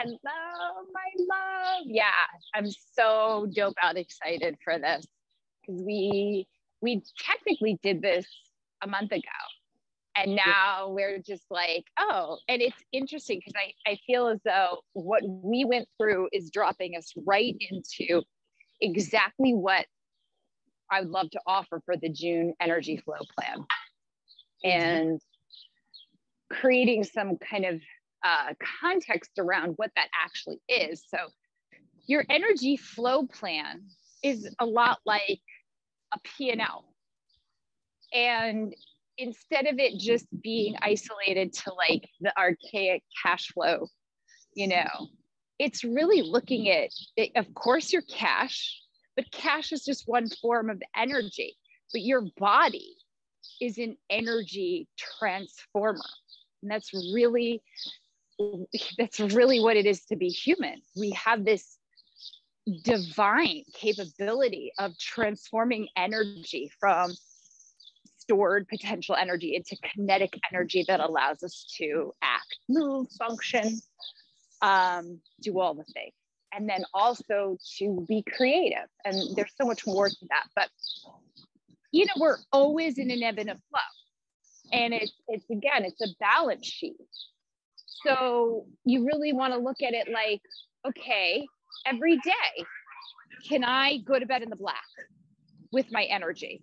Hello, my love. Yeah, I'm so dope out excited for this because we we technically did this a month ago. And now we're just like, oh, and it's interesting because I, I feel as though what we went through is dropping us right into exactly what I would love to offer for the June energy flow plan. Mm-hmm. And creating some kind of uh, context around what that actually is. So, your energy flow plan is a lot like a P&L. And instead of it just being isolated to like the archaic cash flow, you know, it's really looking at, it, of course, your cash, but cash is just one form of energy. But your body is an energy transformer. And that's really that's really what it is to be human. We have this divine capability of transforming energy from stored potential energy into kinetic energy that allows us to act, move, function, um, do all the things. And then also to be creative. And there's so much more to that. But, you know, we're always in an ebb and a flow. And it's, it's again, it's a balance sheet. So you really want to look at it like, okay, every day, can I go to bed in the black with my energy?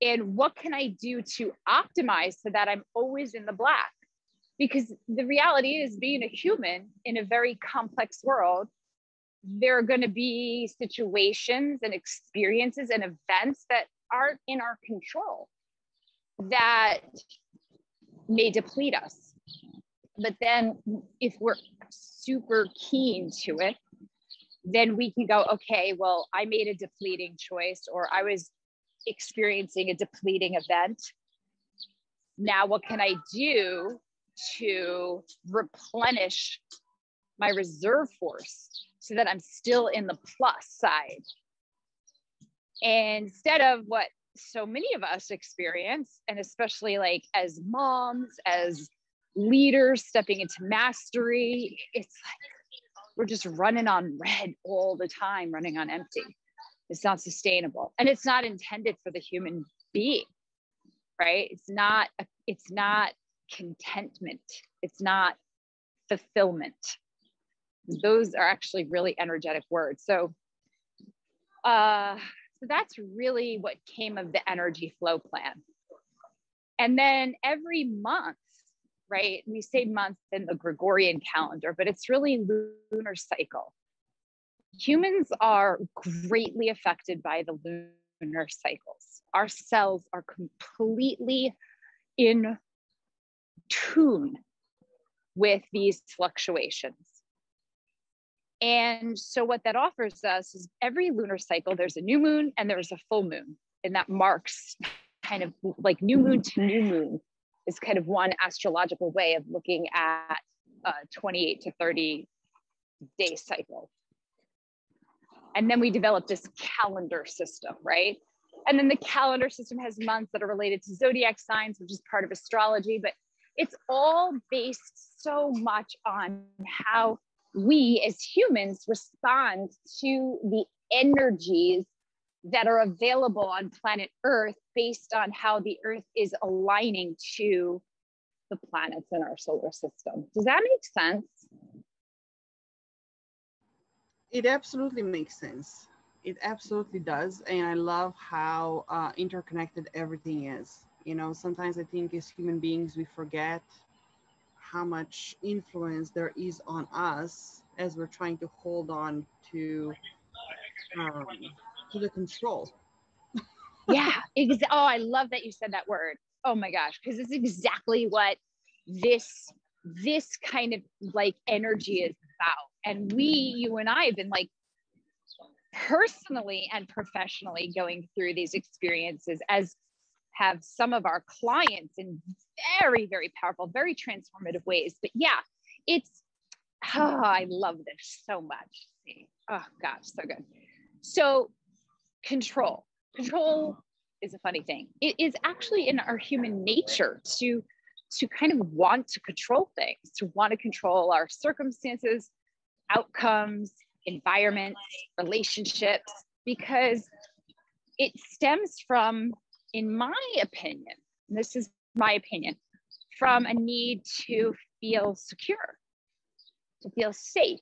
And what can I do to optimize so that I'm always in the black? Because the reality is, being a human in a very complex world, there are going to be situations and experiences and events that aren't in our control that may deplete us but then if we're super keen to it, then we can go, okay, well, I made a depleting choice or I was experiencing a depleting event. Now, what can I do to replenish my reserve force so that I'm still in the plus side? And instead of what so many of us experience, and especially like as moms, as leaders stepping into mastery. It's like we're just running on red all the time, running on empty. It's not sustainable and it's not intended for the human being, right? It's not, it's not contentment. It's not fulfillment. Those are actually really energetic words. So, uh, so that's really what came of the energy flow plan. And then every month, right? We say month in the Gregorian calendar, but it's really lunar cycle. Humans are greatly affected by the lunar cycles. Our cells are completely in tune with these fluctuations. And so, what that offers us is every lunar cycle, there's a new moon and there's a full moon, and that marks kind of like new moon to new moon is kind of one astrological way of looking at a 28 to 30 day cycle. And then we developed this calendar system, right? And then the calendar system has months that are related to zodiac signs, which is part of astrology, but it's all based so much on how we as humans respond to the energies that are available on planet Earth based on how the Earth is aligning to the planets in our solar system. Does that make sense? It absolutely makes sense. It absolutely does. And I love how uh, interconnected everything is. You know, sometimes I think as human beings, we forget how much influence there is on us as we're trying to hold on to um, the control. yeah. Ex- oh, I love that you said that word. Oh my gosh, because it's exactly what this this kind of like energy is about. And we, you and I have been like personally and professionally going through these experiences as have some of our clients in very, very powerful, very transformative ways. But yeah, it's oh, I love this so much. Oh gosh, so good. So control. Control is a funny thing. It is actually in our human nature to to kind of want to control things, to want to control our circumstances, outcomes, environments, relationships, because it stems from, in my opinion, this is my opinion, from a need to feel secure, to feel safe.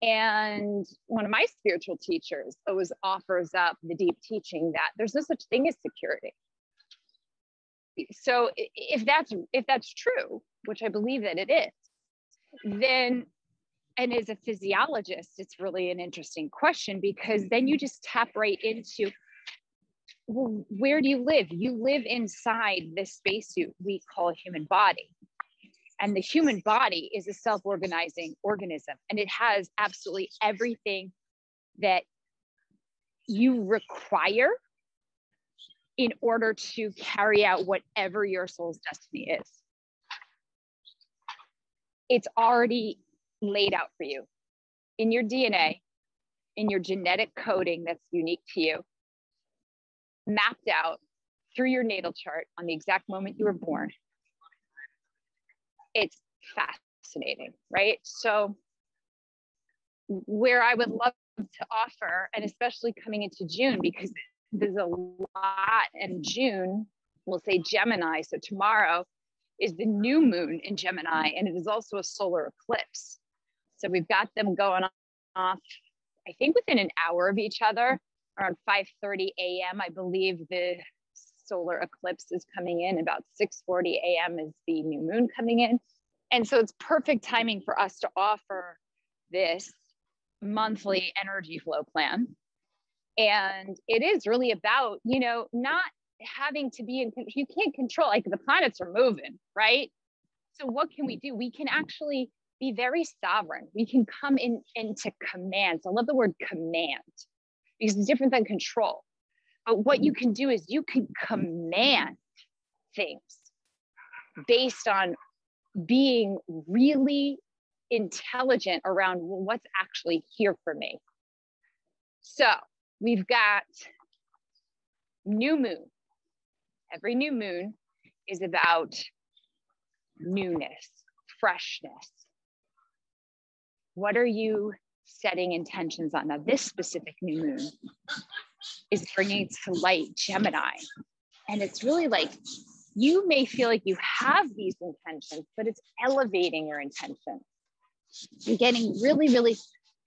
And one of my spiritual teachers always offers up the deep teaching that there's no such thing as security. So if that's if that's true, which I believe that it is, then and as a physiologist, it's really an interesting question because then you just tap right into well, where do you live? You live inside this spacesuit we call a human body. And the human body is a self organizing organism, and it has absolutely everything that you require in order to carry out whatever your soul's destiny is. It's already laid out for you in your DNA, in your genetic coding that's unique to you, mapped out through your natal chart on the exact moment you were born. It's fascinating, right? So, where I would love to offer, and especially coming into June, because there's a lot in June, we'll say Gemini. So, tomorrow is the new moon in Gemini, and it is also a solar eclipse. So we've got them going off, I think within an hour of each other, around 5:30 a.m. I believe the solar eclipse is coming in. About 6:40 a.m. is the new moon coming in, and so it's perfect timing for us to offer this monthly energy flow plan. And it is really about, you know, not having to be in, you can't control, like the planets are moving, right? So what can we do? We can actually be very sovereign. We can come in into command. So I love the word command because it's different than control. But what you mm. can do is you can command things based on being really intelligent around well, what's actually here for me. So we've got new moon. Every new moon is about newness, freshness, what are you setting intentions on? Now, this specific new moon is bringing to light Gemini. And it's really like you may feel like you have these intentions, but it's elevating your intention. You're getting really, really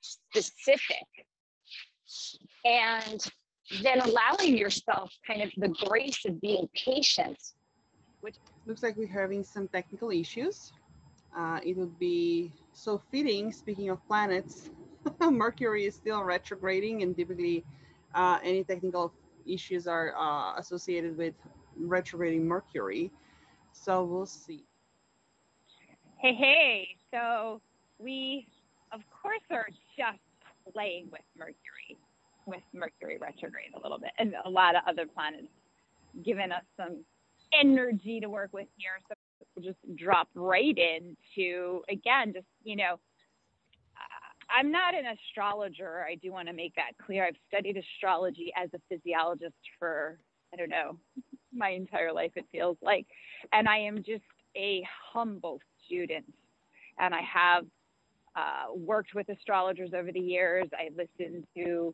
specific. And then allowing yourself kind of the grace of being patient. Which looks like we're having some technical issues. Uh, it would be so fitting, speaking of planets, Mercury is still retrograding and typically uh, any technical issues are uh, associated with retrograding Mercury. So we'll see. Hey, hey. So we, of course, are just playing with Mercury, with Mercury retrograde a little bit, and a lot of other planets giving us some energy to work with here. So we'll just drop right into again, just you know, I'm not an astrologer. I do want to make that clear. I've studied astrology as a physiologist for I don't know my entire life. It feels like, and I am just a humble student, and I have uh, worked with astrologers over the years. I listened to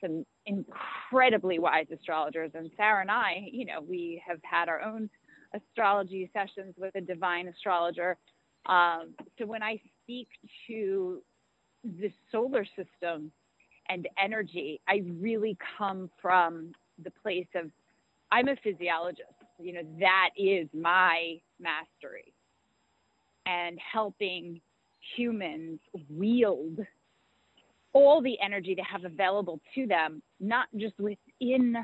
some incredibly wise astrologers, and Sara and I, you know, we have had our own astrology sessions with a divine astrologer. Um, so when I speak to the solar system and energy, I really come from the place of I'm a physiologist. You know, that is my mastery. And helping humans wield all the energy to have available to them, not just within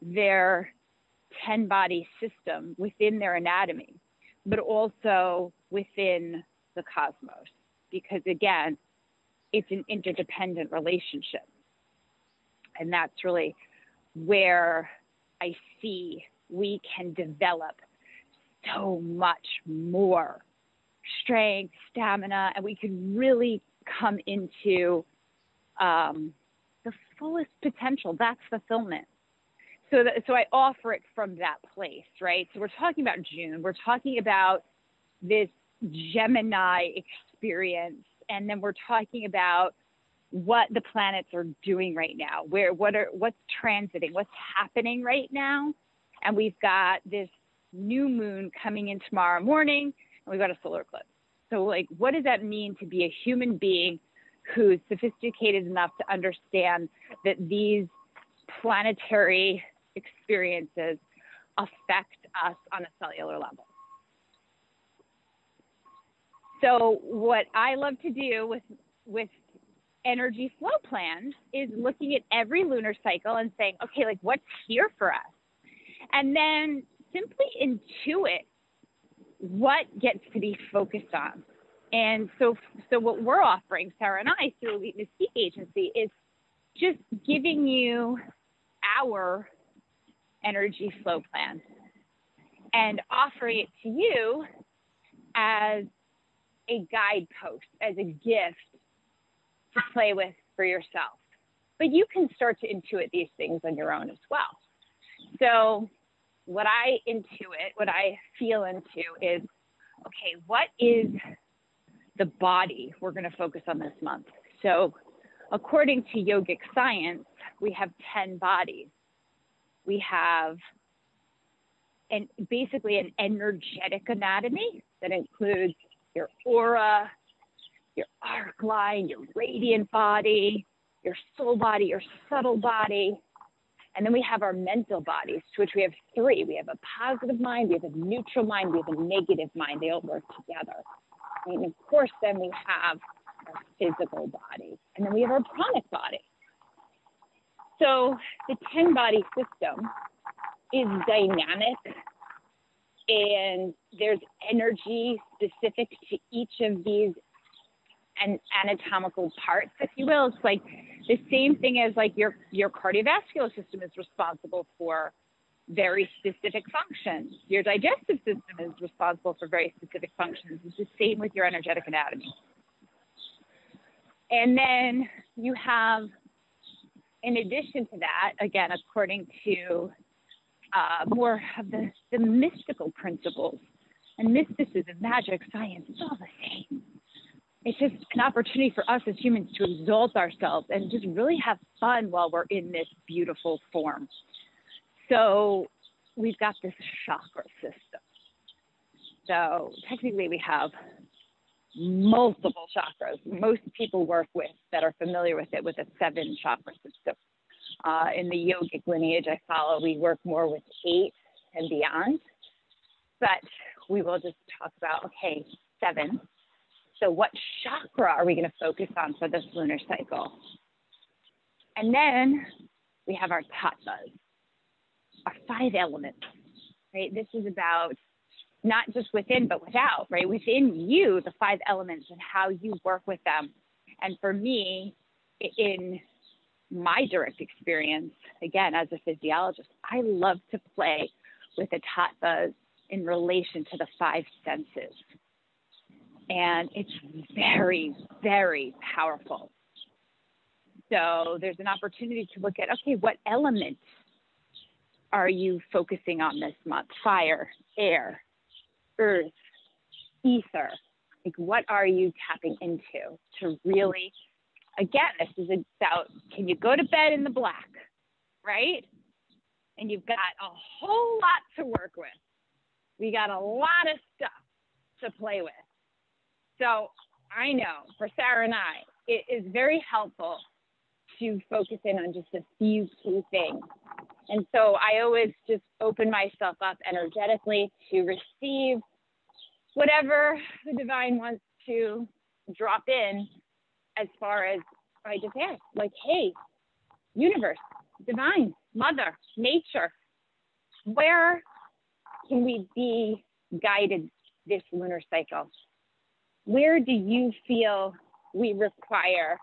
their 10 body system within their anatomy, but also within the cosmos. Because again, it's an interdependent relationship. And that's really where I see we can develop so much more strength, stamina, and we can really come into um, the fullest potential. That's fulfillment. so that, so I offer it from that place, right? So we're talking about June. We're talking about this Gemini experience, and then we're talking about what the planets are doing right now, where what are what's transiting, what's happening right now, and we've got this new moon coming in tomorrow morning, and we've got a solar eclipse. So, like, what does that mean to be a human being who's sophisticated enough to understand that these planetary experiences affect us on a cellular level? So, what I love to do with with energy flow plans is looking at every lunar cycle and saying, okay, like what's here for us? And then simply intuit what gets to be focused on. And so, so what we're offering, Sara and I, through Elite Mystique Agency, is just giving you our energy flow plan and offering it to you as a guidepost, as a gift to play with for yourself. But you can start to intuit these things on your own as well. So, what I intuit, what I feel into is okay, what is the body we're going to focus on this month? So, according to yogic science, we have 10 bodies. We have and basically an energetic anatomy that includes your aura, your arc line, your radiant body, your soul body, your subtle body. And then we have our mental bodies, to which we have three. We have a positive mind, we have a neutral mind, we have a negative mind. They all work together. And of course, then we have our physical body, and then we have our pranic body. So the 10 body system is dynamic and there's energy specific to each of these anatomical parts, if you will. It's like the same thing as like your your cardiovascular system is responsible for very specific functions. Your digestive system is responsible for very specific functions. It's the same with your energetic anatomy. And then you have, in addition to that, again, according to uh, more of the, the mystical principles and mysticism, magic, science, it's all the same it's just an opportunity for us as humans to exalt ourselves and just really have fun while we're in this beautiful form. So we've got this chakra system. So technically, we have multiple chakras. Most people work with that are familiar with it with a seven chakra system. Uh, in the yogic lineage I follow, we work more with eight and beyond. But we will just talk about okay, seven so, what chakra are we going to focus on for this lunar cycle? And then we have our tattvas, our five elements, right? This is about not just within, but without, right? Within you, the five elements and how you work with them. And for me, in my direct experience, again, as a physiologist, I love to play with the tattvas in relation to the five senses and it's very, very powerful. So there's an opportunity to look at okay, what elements are you focusing on this month? Fire, air, earth, ether. Like, what are you tapping into to really, again, this is about can you go to bed in the black, right? And you've got a whole lot to work with. We got a lot of stuff to play with. So I know for Sara and I, it is very helpful to focus in on just a few key things. And so I always just open myself up energetically to receive whatever the divine wants to drop in as far as I just ask, like, hey, universe, divine, mother, nature, where can we be guided this lunar cycle? where do you feel we require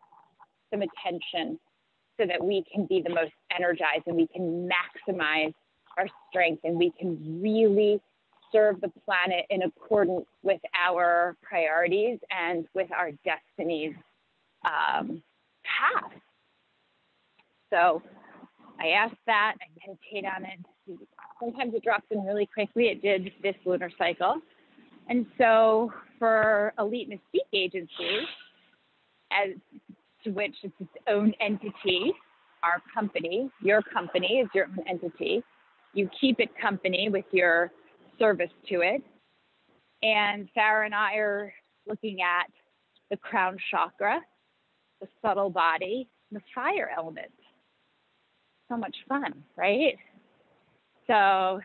some attention so that we can be the most energized and we can maximize our strength and we can really serve the planet in accordance with our priorities and with our destiny's um, path. So I asked that, I meditate on it. Sometimes it drops in really quickly. It did this lunar cycle. And so for Elite Mystique Agency, as to which it's its own entity, our company, your company is your own entity. You keep it company with your service to it. And Sara and I are looking at the crown chakra, the subtle body, the fire element. So much fun, right? So,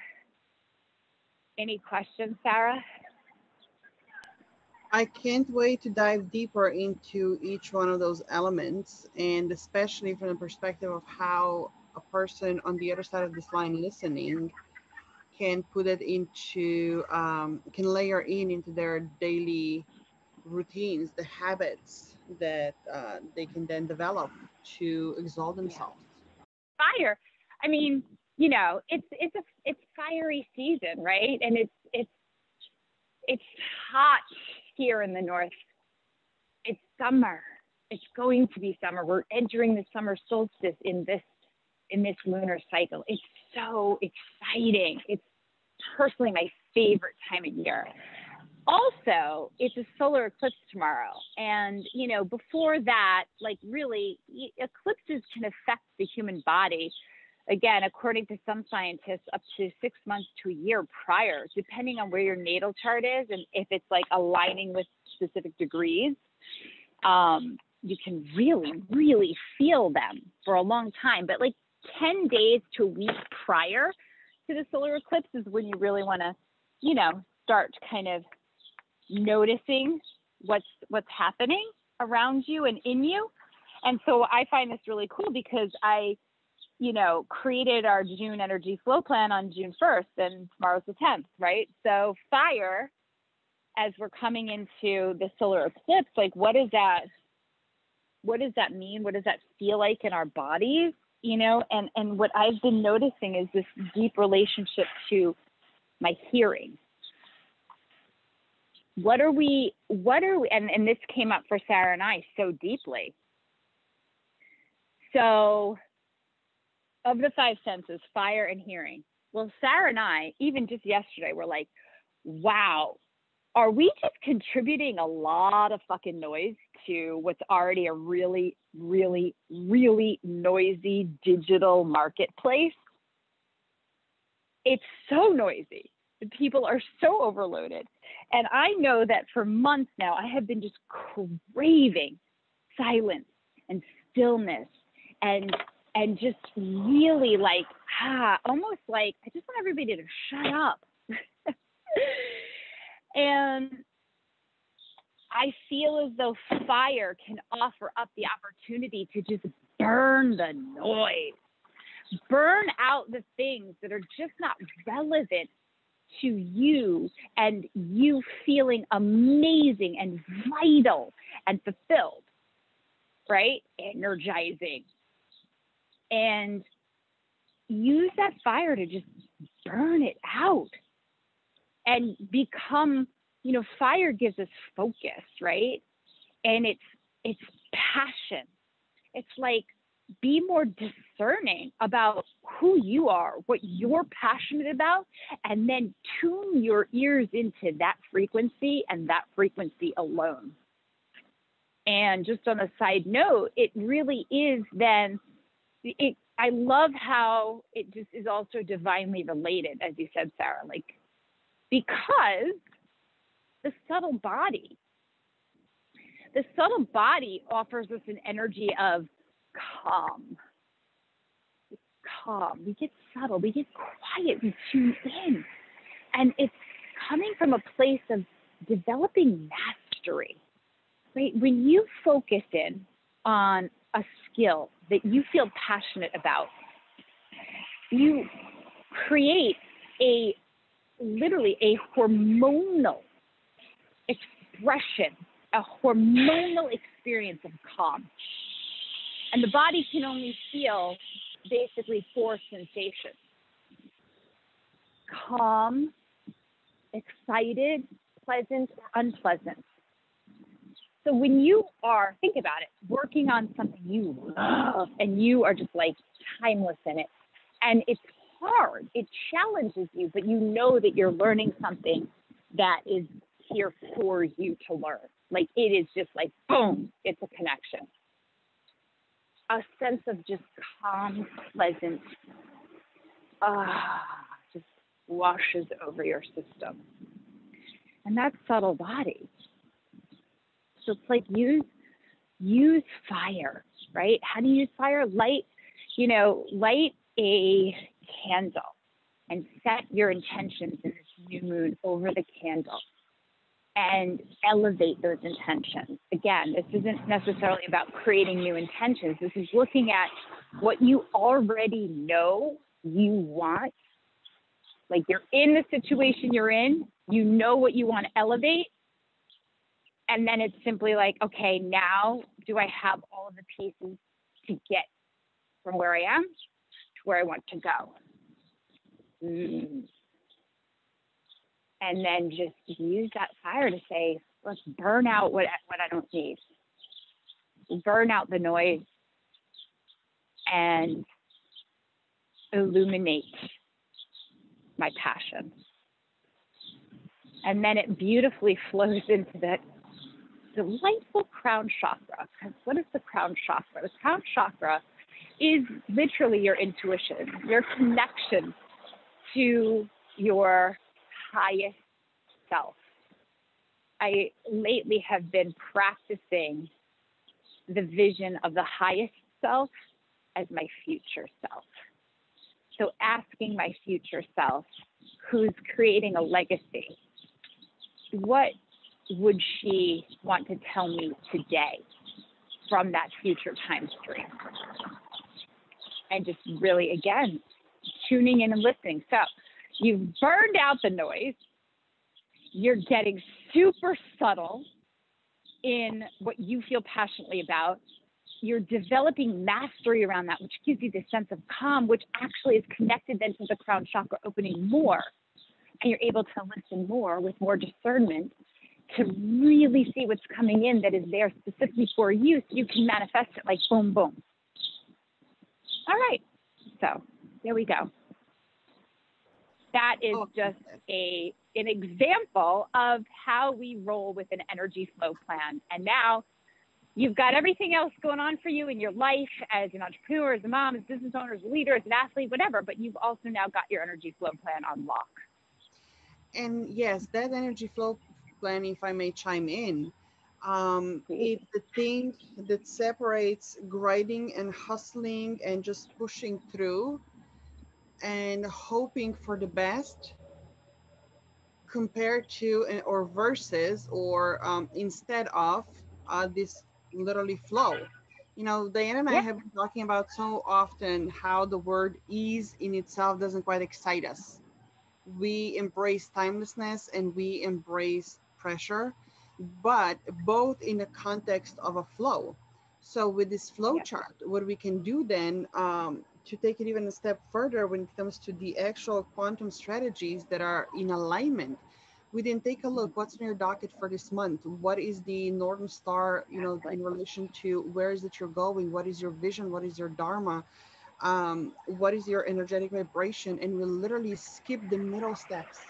any questions, Sara? I can't wait to dive deeper into each one of those elements, and especially from the perspective of how a person on the other side of this line listening can put it into, um, can layer in into their daily routines, the habits that uh, they can then develop to exalt themselves. Fire. I mean, you know, it's it's a it's fiery season, right? And it's it's it's hot here in the north. It's summer. It's going to be summer. We're entering the summer solstice in this in this lunar cycle. It's so exciting. It's personally my favorite time of year. Also, it's a solar eclipse tomorrow. And, you know, before that, like really, eclipses can affect the human body again, according to some scientists, up to six months to a year prior, depending on where your natal chart is and if it's like aligning with specific degrees. Um, you can really, really feel them for a long time. But like 10 days to a week prior to the solar eclipse is when you really want to, you know, start kind of noticing what's what's happening around you and in you. And so I find this really cool because I you know, created our June energy flow plan on June 1st and tomorrow's the 10th, right? So fire, as we're coming into the solar eclipse, like what does that, what does that mean? What does that feel like in our bodies? You know, and, and what I've been noticing is this deep relationship to my hearing. What are we, what are we, and, and this came up for Sara and I so deeply. So of the five senses, fire and hearing. Well, Sara and I, even just yesterday, were like, wow, are we just contributing a lot of fucking noise to what's already a really, really, really noisy digital marketplace? It's so noisy. People are so overloaded. And I know that for months now, I have been just craving silence and stillness and and just really like ah almost like i just want everybody to shut up. And i feel as though fire can offer up the opportunity to just burn the noise burn out the things that are just not relevant to you and you feeling amazing and vital and fulfilled right? Energizing. And use that fire to just burn it out and become you know fire gives us focus right? And it's it's passion. It's like be more discerning about who you are what you're passionate about and then tune your ears into that frequency and that frequency alone. And just on a side note it really is then it, I love how it just is also divinely related, as you said, Sara, like because the subtle body, the subtle body offers us an energy of calm. Calm. We get subtle, we get quiet, we tune in. And it's coming from a place of developing mastery, right? When you focus in on a skill that you feel passionate about, you create a literally a hormonal expression, a hormonal experience of calm. And the body can only feel basically four sensations calm, excited, pleasant, or unpleasant. So when you are, think about it, working on something you love and you are just like timeless in it, and it's hard, it challenges you, but you know that you're learning something that is here for you to learn. Like it is just like boom, it's a connection. A sense of just calm, pleasant, ah, just washes over your system. And that's subtle body. So it's like use use fire, right? How do you use fire? Light, you know, light a candle and set your intentions in this new moon over the candle and elevate those intentions. Again, this isn't necessarily about creating new intentions. This is looking at what you already know you want. Like you're in the situation you're in, you know what you want to elevate. And then it's simply like, okay, now do I have all of the pieces to get from where I am to where I want to go? Mm and then just use that fire to say, let's burn out what, what I don't need, burn out the noise, and illuminate my passion. And then it beautifully flows into that delightful crown chakra. What is the crown chakra? The crown chakra is literally your intuition, your connection to your highest self. I lately have been practicing the vision of the highest self as my future self. So asking my future self, who's creating a legacy, what would she want to tell me today from that future time stream? And just really, again, tuning in and listening. So You've burned out the noise. You're getting super subtle in what you feel passionately about. You're developing mastery around that, which gives you this sense of calm, which actually is connected then to the crown chakra opening more. And you're able to listen more with more discernment to really see what's coming in that is there specifically for you so you can manifest it like boom, boom. All right. So there we go that is oh, just a an example of how we roll with an energy flow plan. And now you've got everything else going on for you in your life as an entrepreneur, as a mom, as a business owner, as a leader, as an athlete, whatever, but you've also now got your energy flow plan on lock. And yes, that energy flow plan, if I may chime in, um, it's the thing that separates grinding and hustling and just pushing through and hoping for the best compared to or versus or um, instead of uh, this literally flow you know diana and yeah. i have been talking about so often how the word ease in itself doesn't quite excite us we embrace timelessness and we embrace pressure but both in the context of a flow so with this flow yeah. chart what we can do then um, to take it even a step further when it comes to the actual quantum strategies that are in alignment. We then take a look. What's in your docket for this month? What is the northern star you know in relation to where is it you're going? What is your vision? What is your dharma? Um, what is your energetic vibration? And we literally skip the middle steps.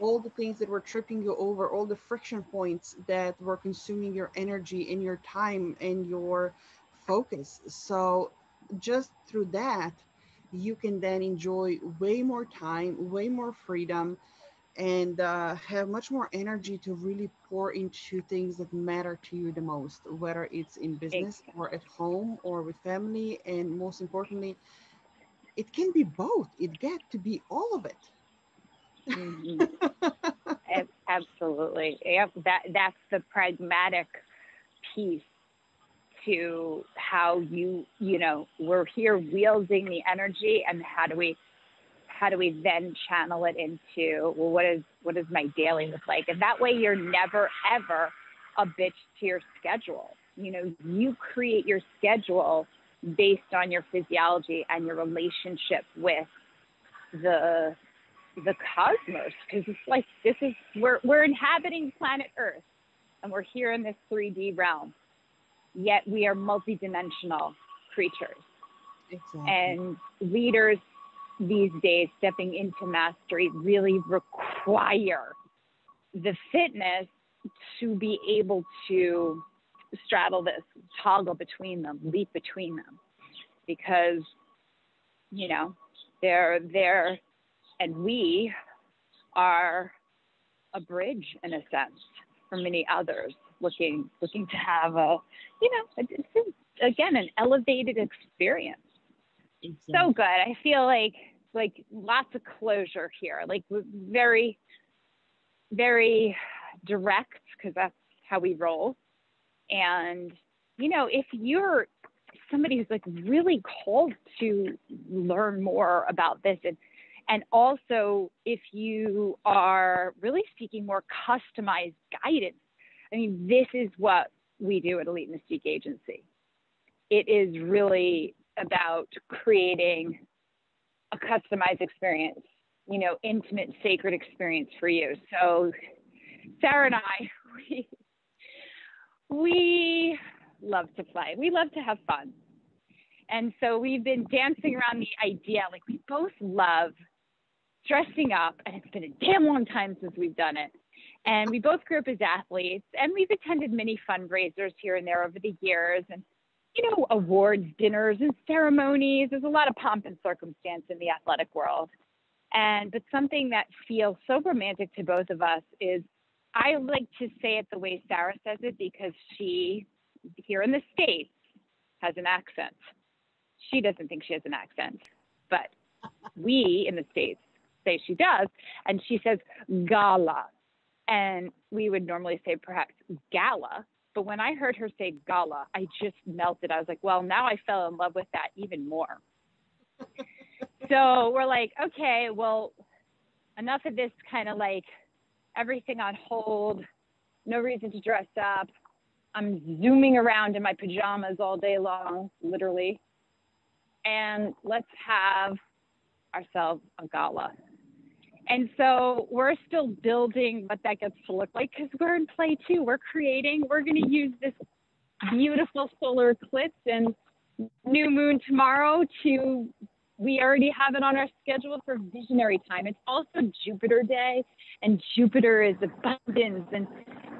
All the things that were tripping you over all the friction points that were consuming your energy and your time and your focus. So just through that, you can then enjoy way more time, way more freedom, and uh, have much more energy to really pour into things that matter to you the most, whether it's in business or at home or with family. And most importantly, it can be both. It get to be all of it. Mm-hmm. Absolutely. Yep. That that's the pragmatic piece to how you you know we're here wielding the energy and how do we how do we then channel it into well what is what does my daily look like? And that way you're never ever a bitch to your schedule. You know you create your schedule based on your physiology and your relationship with the the cosmos. Because it's like this is we're we're inhabiting planet earth and we're here in this 3D realm. Yet we are multidimensional creatures. Exactly. And leaders these days stepping into mastery really require the fitness to be able to straddle this, toggle between them, leap between them. Because, you know, they're there and we are a bridge in a sense for many others looking looking to have a you know again an elevated experience. Exactly. so good. I feel like like lots of closure here like very very direct because that's how we roll. And you know if you're somebody who's like really called to learn more about this and and also if you are really seeking more customized guidance i mean this is what we do at elite mystique agency. It is really about creating a customized experience you know intimate sacred experience for you. So sara and i we we love to play we love to have fun. And so we've been dancing around the idea like we both love dressing up, and it's been a damn long time since we've done it. And we both grew up as athletes, and we've attended many fundraisers here and there over the years, and you know, awards, dinners, and ceremonies. There's a lot of pomp and circumstance in the athletic world. And but something that feels so romantic to both of us is I like to say it the way Sara says it because she, here in the States, has an accent. She doesn't think she has an accent, but we in the States say she does. And she says gala. And we would normally say perhaps gala. But when I heard her say gala, I just melted. I was like, well, now I fell in love with that even more. so we're like, okay, well, enough of this kind of like everything on hold, no reason to dress up. I'm zooming around in my pajamas all day long, literally. And let's have ourselves a gala. And so we're still building what that gets to look like because we're in play too. We're creating, we're going to use this beautiful solar eclipse and new moon tomorrow to, we already have it on our schedule for visionary time. It's also Jupiter Day, and Jupiter is abundance. And,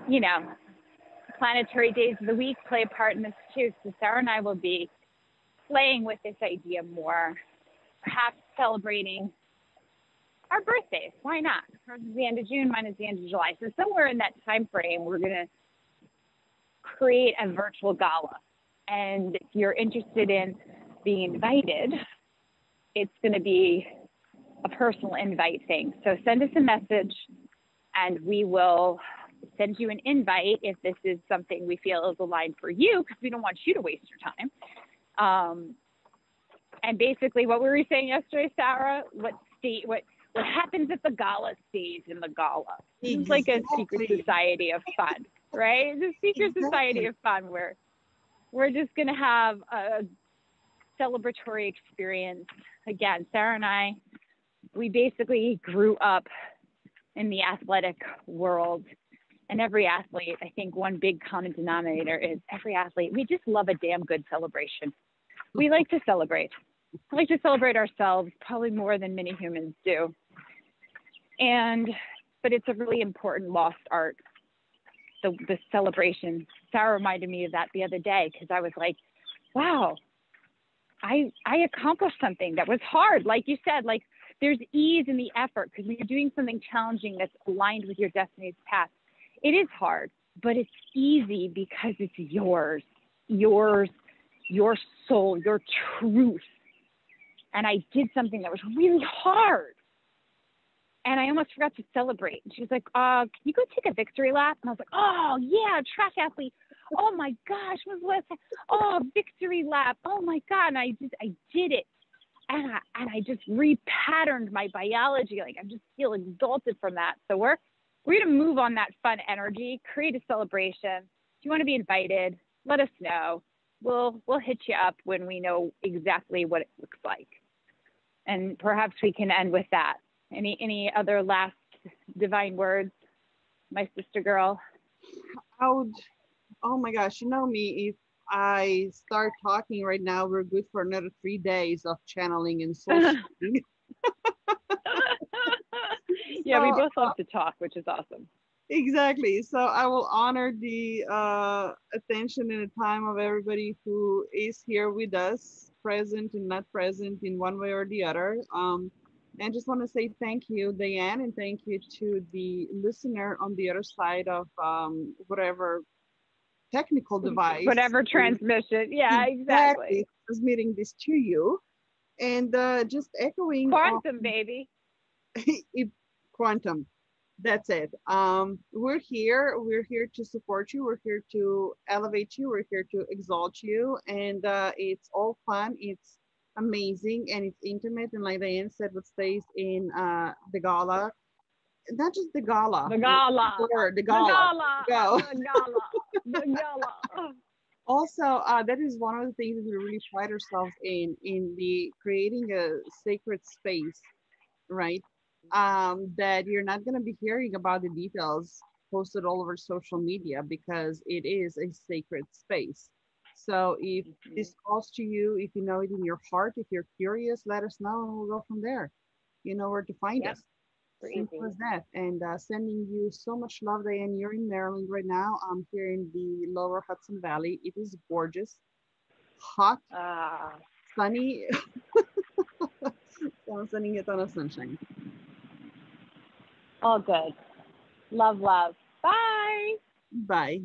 you know, planetary days of the week play a part in this too. So Sara and I will be playing with this idea more, perhaps celebrating our birthdays. Why not? Hers is the end of June, mine is the end of July. So somewhere in that time frame, we're gonna create a virtual gala. And if you're interested in being invited, it's gonna be a personal invite thing. So send us a message and we will send you an invite if this is something we feel is aligned for you because we don't want you to waste your time. Um, and basically what we were saying yesterday, Sara, what state, what what happens at the gala stays in the gala. Exactly. It's like a secret society of fun, right? It's a secret exactly. society of fun where we're just going to have a celebratory experience. Again, Sara and I, we basically grew up in the athletic world. And every athlete, I think one big common denominator is every athlete, we just love a damn good celebration. We like to celebrate. I like to celebrate ourselves probably more than many humans do. And, but it's a really important lost art, the, the celebration. Sara reminded me of that the other day because I was like, wow, I, I accomplished something that was hard. Like you said, like there's ease in the effort because when you're doing something challenging that's aligned with your destiny's path, it is hard, but it's easy because it's yours, yours, your soul, your truth. And I did something that was really hard and I almost forgot to celebrate. And she was like, uh, can you go take a victory lap? And I was like, oh, yeah, track athlete. Oh my gosh, was oh, victory lap. Oh my God. And I just, I did it. And I, and I just repatterned my biology. Like I just feel exalted from that. So we're, we're going to move on that fun energy, create a celebration. If you want to be invited, let us know. We'll, we'll hit you up when we know exactly what it looks like. And perhaps we can end with that. Any any other last divine words, my sister girl? Would, oh my gosh, you know me, if I start talking right now, we're good for another three days of channeling and soul yeah, so, we both love to talk, which is awesome. Exactly. So I will honor the uh, attention and the time of everybody who is here with us, present and not present in one way or the other. Um, and just want to say thank you, Diane, and thank you to the listener on the other side of um, whatever technical device. Whatever transmission. Yeah, exactly. Transmitting this to you. And uh, just echoing. Quantum, baby. quantum. That's it. Um, we're here. We're here to support you. We're here to elevate you. We're here to exalt you. And uh, it's all fun. It's amazing and it's intimate. And like Diane said, what stays in uh, the gala, not just the gala. The gala. The, the gala. The gala. The gala. the gala. Also, uh, that is one of the things that we really pride ourselves in, in the creating a sacred space, right? Um, that you're not going to be hearing about the details posted all over social media because it is a sacred space. So if mm-hmm. this calls to you, if you know it in your heart, if you're curious, let us know and we'll go from there. You know where to find yep. us. Simple as that. And uh, sending you so much love, Diane. You're in Maryland right now. I'm here in the lower Hudson Valley. It is gorgeous, hot, uh. sunny. so I'm sending you a ton of sunshine. All good. Love, love. Bye. Bye.